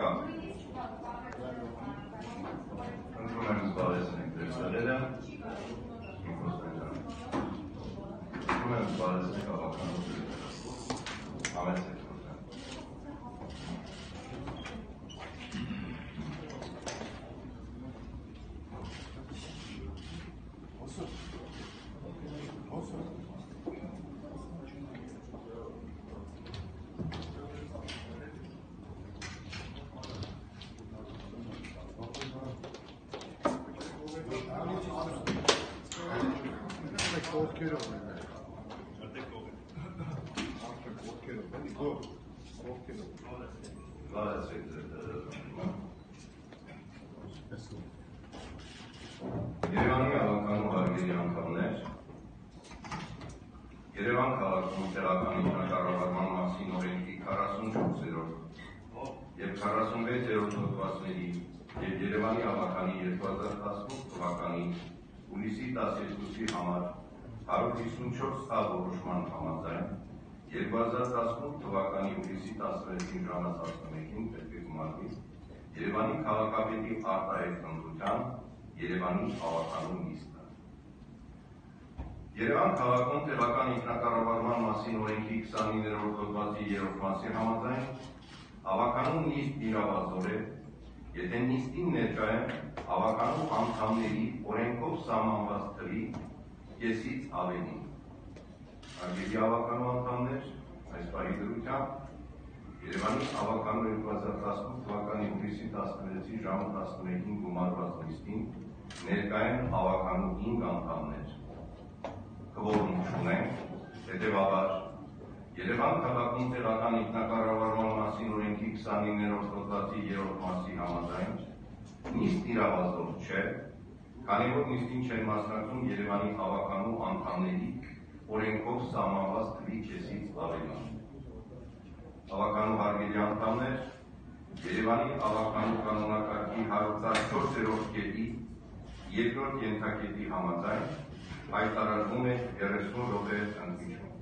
Tamam. Rumlarınız bağlayasın eklemişler. Neden? Rumlarınız bağlayasın eklemişler. Ahmet Sekin. Դերը։ Համեցեք խոսեմ։ Կողքերով են։ Կողքերով, էլի գող, կողքերով։ դերը։ Երևանի ավականու հարգելի անդամներ, Երևան քաղաքում տեղական ինքնակառավարման մասին օրենքի 44-րդ եւ 46-րդ հոդվածների եւ Երևանի ավականի 2018 թվականի հուլիսի 12-ի համար 154 թա որոշման համաձայն 2018 թվականի հուլիսի 16-ին ժամը 11-ին պետք է գումարվի Երևանի քաղաքապետի արտահայտ ընտրության Երևանի ավականու նիստը։ Երևան քաղաքում տեղական ինքնակառավարման մասին օրենքի 29-րդ հոդվածի 3-րդ մասի համաձայն ավականու նիստ իրավազոր է, եթե նիստին ներկա են ավականու անդամների օրենքով սահմանված թվի կեսից ավելին։ Արգելի ավականու անդամներ, այս բարի դրությամբ Երևանի ավականու 2018 թվականի հուլիսի 16-ի ժամը 11-ին գումարված նիստին ներկա են ավականու 5 անդամներ։ Կվորում չունեն, հետևաբար Երևան քաղաքում տեղական ինքնակառավարման մասին օրենքի 29-րդ հոդվածի 3-րդ մասի համաձայն նիստ իրավազոր չէ, քանի որ նիստին չեն մասնակցում Երևանի ավականու անդամների օրենքով սահմանված թվի քեսից ավելին ավականու հարգելի անդամներ, Երևանի ավականու կանոնակարգի 114-րդ կետի երկրորդ ենթակետի համաձայն հայտարարվում է 30 րոպե ընդմիջում։